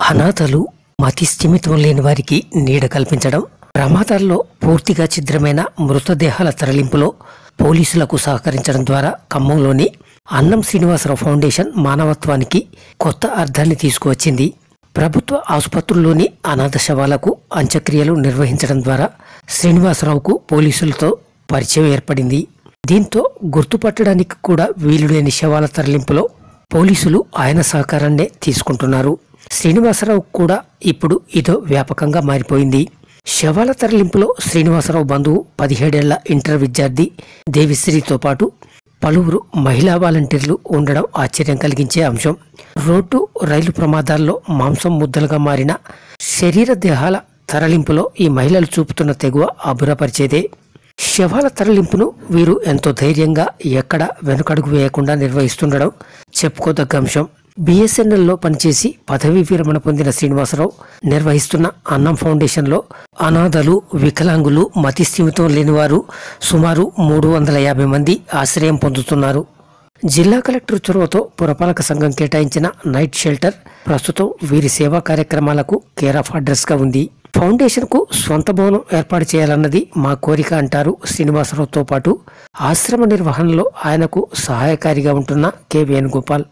అనాథలు మతి స్థిమితం లేని వారికి నీడ కల్పించడం ప్రమాదాల్లో పూర్తిగా ఛిద్రమైన మృతదేహాల తరలింపులో పోలీసులకు సహకరించడం ద్వారా ఖమ్మంలోని అన్నం శ్రీనివాసరావు ఫౌండేషన్ మానవత్వానికి కొత్త అర్థాన్ని తీసుకువచ్చింది. ప్రభుత్వ ఆసుపత్రుల్లోని అనాథ శవాలకు అంత్యక్రియలు నిర్వహించడం ద్వారా శ్రీనివాసరావుకు పోలీసులతో పరిచయం ఏర్పడింది. దీంతో గుర్తుపట్టడానికి కూడా వీలులేని శవాల తరలింపులో పోలీసులు ఆయన సహకారాన్నే తీసుకుంటున్నారు. శ్రీనివాసరావు కూడా ఇప్పుడు ఇదో వ్యాపకంగా మారిపోయింది. శవాల తరలింపులో శ్రీనివాసరావు బంధువు పదిహేడేళ్ళ ఇంటర్ విద్యార్థి దేవిశ్రీతో పాటు పలువురు మహిళా వాలంటీర్లు ఉండడం ఆశ్చర్యం కలిగించే అంశం. రోడ్డు రైలు ప్రమాదాల్లో మాంసం ముద్దలుగా మారిన శరీర దేహాల తరలింపులో ఈ మహిళలు చూపుతున్న తెగువ అబురపరిచేదే శవాల తరలింపును వీరు ఎంతో ధైర్యంగా ఎక్కడ వెనుకడుగు వేయకుండా నిర్వహిస్తుండడం చెప్పుకోదగ్గ అంశం. బిఎస్ఎన్ఎల్లో పనిచేసి పదవీ విరమణ పొందిన శ్రీనివాసరావు నిర్వహిస్తున్న అన్నం ఫౌండేషన్లో అనాథలు వికలాంగులు మతి స్థిమితం లేనివారు సుమారు మూడు వందల యాభై మంది ఆశ్రయం పొందుతున్నారు. జిల్లా కలెక్టర్ చొరవతో పురపాలక సంఘం కేటాయించిన నైట్ షెల్టర్ ప్రస్తుతం వీరి సేవా కార్యక్రమాలకు కేర్ ఆఫ్ అడ్రస్గా ఉంది. ఫౌండేషన్కు స్వంత భవనం ఏర్పాటు చేయాలన్నది మా కోరిక అంటారు శ్రీనివాసరావుతో పాటు ఆశ్రమ నిర్వహణలో ఆయనకు సహాయకారిగా ఉంటున్న కె వేణుగోపాల్.